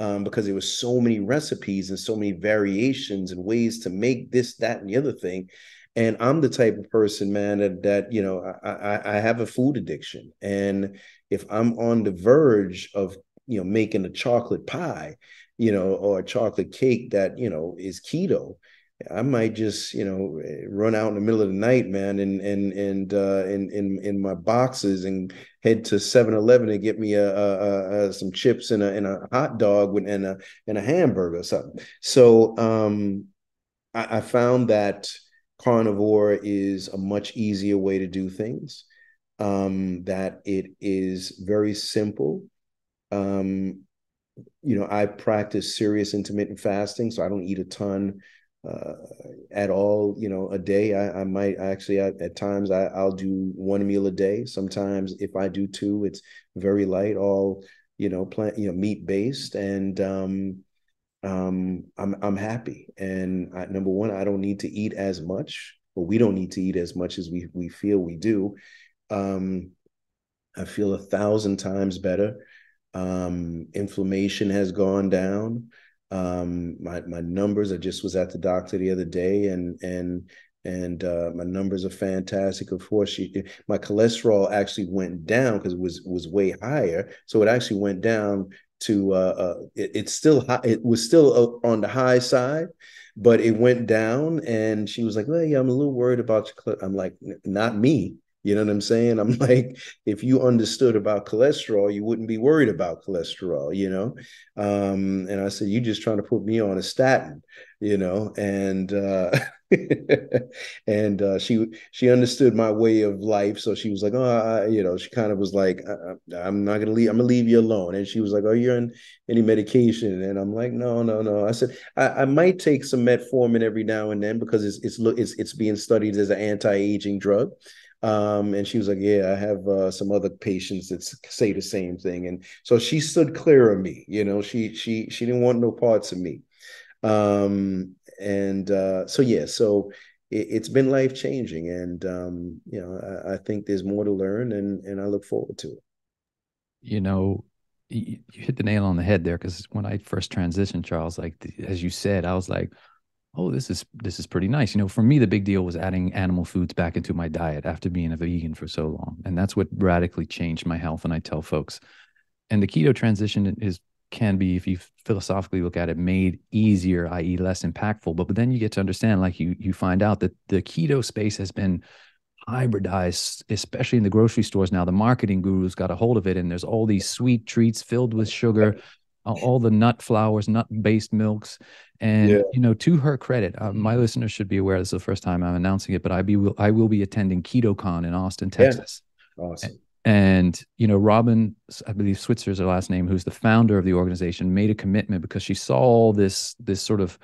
Speaker 2: Um, because there was so many recipes and so many variations and ways to make this, that, and the other thing and i'm the type of person man that, that you know I, I have a food addiction and if i'm on the verge of you know making a chocolate pie you know or a chocolate cake that you know is keto I might just, you know, run out in the middle of the night, man, and and and uh, in in in my boxes and head to 7-Eleven and get me a, a, a, some chips and a and a hot dog with, and a and a hamburger or something. So um, I, I found that carnivore is a much easier way to do things. um, that it is very simple. Um, you know, I practice serious intermittent fasting, so I don't eat a ton uh, at all. You know, a day I, I might actually I, at times I, I'll do one meal a day. Sometimes if I do two, it's very light, all you know, plant you know meat based, and um, um, I'm I'm happy. And I, number one, I don't need to eat as much, or we don't need to eat as much as we we feel we do. Um, I feel a thousand times better. Um, inflammation has gone down. Um, my my numbers. I just was at the doctor the other day, and and and uh, my numbers are fantastic. Of course, she, my cholesterol actually went down because it was was way higher. So it actually went down to uh, uh it, it's still high, it was still on the high side, but it went down. And she was like, "Well, yeah, I'm a little worried about your." I'm like, "Not me." You know what I'm saying? I'm [laughs] like, if you understood about cholesterol, you wouldn't be worried about cholesterol, you know? Um, and I said, "You're just trying to put me on a statin, you know? And uh [laughs] and uh she she understood my way of life. So she was like, oh, I, you know, she kind of was like, I, am not gonna leave, I'm gonna leave you alone. And she was like, Oh, you're on any medication? And I'm like, no, no, no. I said, I, I might take some metformin every now and then because it's it's look it's it's being studied as an anti-aging drug. Um, and she was like, "Yeah, I have uh, some other patients that say the same thing." And so she stood clear of me. You know, she she she didn't want no parts of me. Um, and uh, so yeah, so it, has been life changing, and um, you know, I, I, think there's more to learn, and and I look forward to it.
Speaker 1: You know, you, you hit the nail on the head there because when I first transitioned, Charles, like as you said, I was like oh this is this is pretty nice you know for me the big deal was adding animal foods back into my diet after being a vegan for so long and that's what radically changed my health and i tell folks and the keto transition is can be if you philosophically look at it made easier i.e less impactful but, but then you get to understand like you you find out that the keto space has been hybridized especially in the grocery stores now the marketing gurus got a hold of it and there's all these sweet treats filled with sugar all the nut flours, nut based milks. And yeah. you know, to her credit, uh, my listeners should be aware. This is the first time I'm announcing it, but I be I will be attending KetoCon in Austin, Texas.
Speaker 2: Yeah. Awesome.
Speaker 1: And you know, Robin, I believe Switzer is her last name, who's the founder of the organization, made a commitment because she saw all this this sort of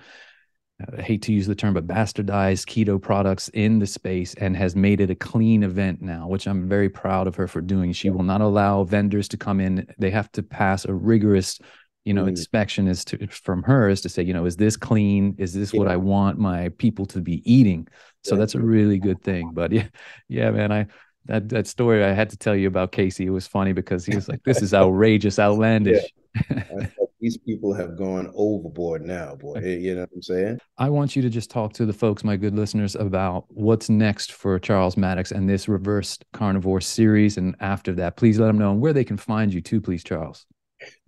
Speaker 1: I hate to use the term, but bastardized keto products in the space and has made it a clean event now, which I'm very proud of her for doing. She will not allow vendors to come in. They have to pass a rigorous you know mm. inspection is to from her is to say you know is this clean is this yeah. what i want my people to be eating so that's a really good thing [laughs] but yeah yeah man i that that story i had to tell you about casey it was funny because he was like this is [laughs] outrageous outlandish.
Speaker 2: Yeah. these people have gone overboard now boy. [laughs] You know what i'm saying?
Speaker 1: I want you to just talk to the folks my good listeners about what's next for charles Mattocks and this reversed carnivore series and after that. Please let them know where they can find you too please charles.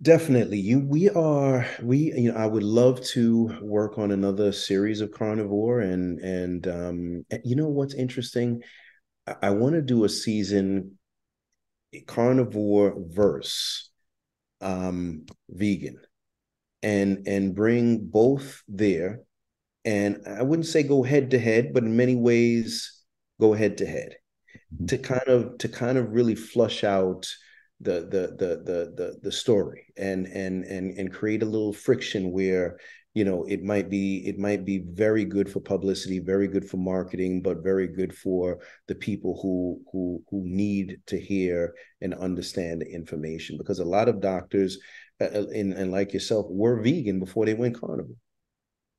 Speaker 2: Definitely. You we are we you know I would love to work on another series of carnivore and and um you know what's interesting I, I want to do a season carnivore verse um vegan and and bring both there and I wouldn't say go head to head but in many ways go head to head mm-hmm. to kind of to kind of really flush out the the the the the, the story and and and and create a little friction where you know it might be it might be very good for publicity very good for marketing but very good for the people who who who need to hear and understand the information. Because a lot of doctors uh, uh and, and like yourself were vegan before they went carnivore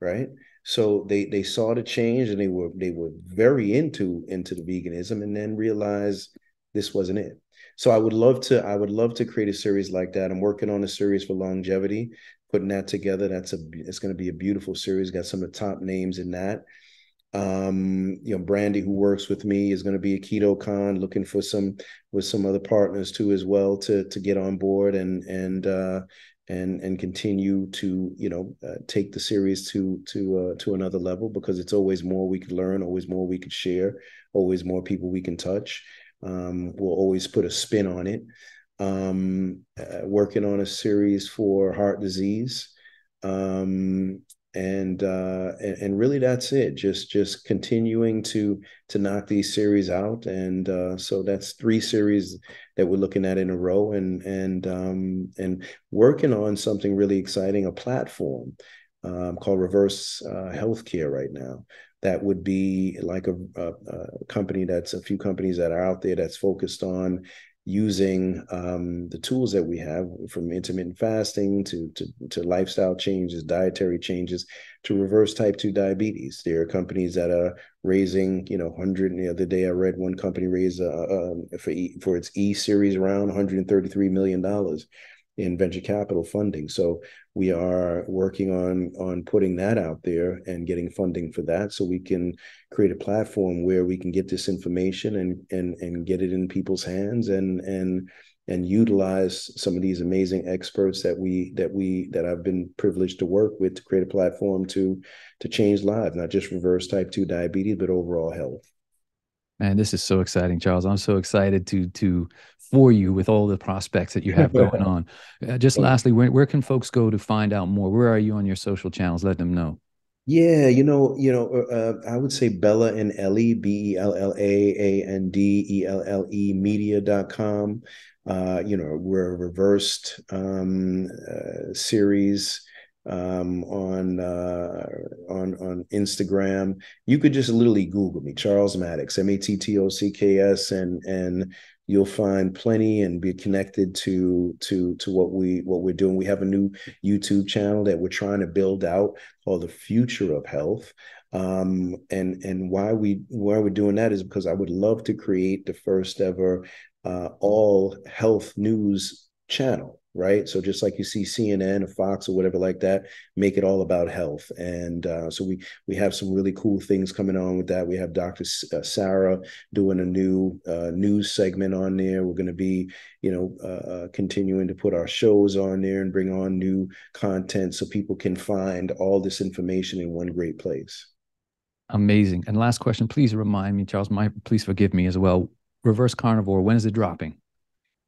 Speaker 2: right? So they they saw the change and they were they were very into into the veganism and then realized this wasn't it. So I would love to I would love to create a series like that. I'm working on a series for longevity, putting that together. That's a it's going to be a beautiful series. Got some of the top names in that. Um, you know, Brandy, who works with me, is going to be a KetoCon, looking for some with some other partners too as well to to get on board and and uh, and and continue to you know uh, take the series to to uh, to another level because it's always more we could learn, always more we could share, always more people we can touch. Um, we'll always put a spin on it. Um, uh, working on a series for heart disease. Um, and, uh, and and really that's it. Just just continuing to to knock these series out, and uh, so that's three series that we're looking at in a row, and and um, and working on something really exciting, a platform um, called Reverse uh, Healthcare right now. That would be like a, a, a, company that's a few companies that are out there that's focused on using um, the tools that we have from intermittent fasting to, to, to lifestyle changes, dietary changes to reverse type 2 diabetes. There are companies that are raising, you know, 100. The other day I read one company raise uh, for, e, for its E series around $133 million in venture capital funding. So we are working on on putting that out there and getting funding for that, so we can create a platform where we can get this information and and and get it in people's hands and and and utilize some of these amazing experts that we that we that I've been privileged to work with to create a platform to to change lives, not just reverse type two diabetes, but overall health.
Speaker 1: Man, this is so exciting, Charles. I'm so excited to to for you with all the prospects that you have [laughs] going on. Uh, just lastly, where, where can folks go to find out more? Where are you on your social channels? Let them know.
Speaker 2: Yeah, you know, you know, uh, uh I would say Bella and Elle, B E L L A A N D E L L E media.com. Uh, you know, we're a reversed um, uh, series um, on uh, on on Instagram. You could just literally Google me, Charles Mattocks, M A T T O C K S, and and you'll find plenty and be connected to to to what we what we're doing. We have a new YouTube channel that we're trying to build out called the Future of Health. Um, and and why we why we're doing that is because I would love to create the first ever uh, all health news channel right? So just like you see CNN or Fox or whatever like that, make it all about health. And uh, so we we have some really cool things coming on with that. We have Dr. S- uh, Sarah doing a new uh, news segment on there. We're going to be, you know, uh, uh, continuing to put our shows on there and bring on new content so people can find all this information in one great place.
Speaker 1: Amazing. And last question, please remind me, Charles. My please forgive me as well. Reverse Carnivore. When is it dropping?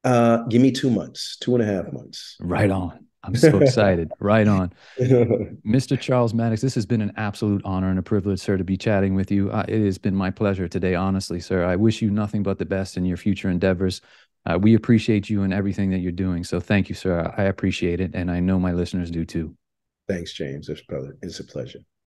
Speaker 2: Uh, give me two months, two and a half months.
Speaker 1: Right on. I'm so excited. [laughs] right on. [laughs] Mr. Charles Mattocks, this has been an absolute honor and a privilege, sir, to be chatting with you. Uh, it has been my pleasure today, honestly, sir. I wish you nothing but the best in your future endeavors. Uh, we appreciate you and everything that you're doing. So thank you, sir. I appreciate it. And I know my listeners do too.
Speaker 2: Thanks, James. It's a pleasure.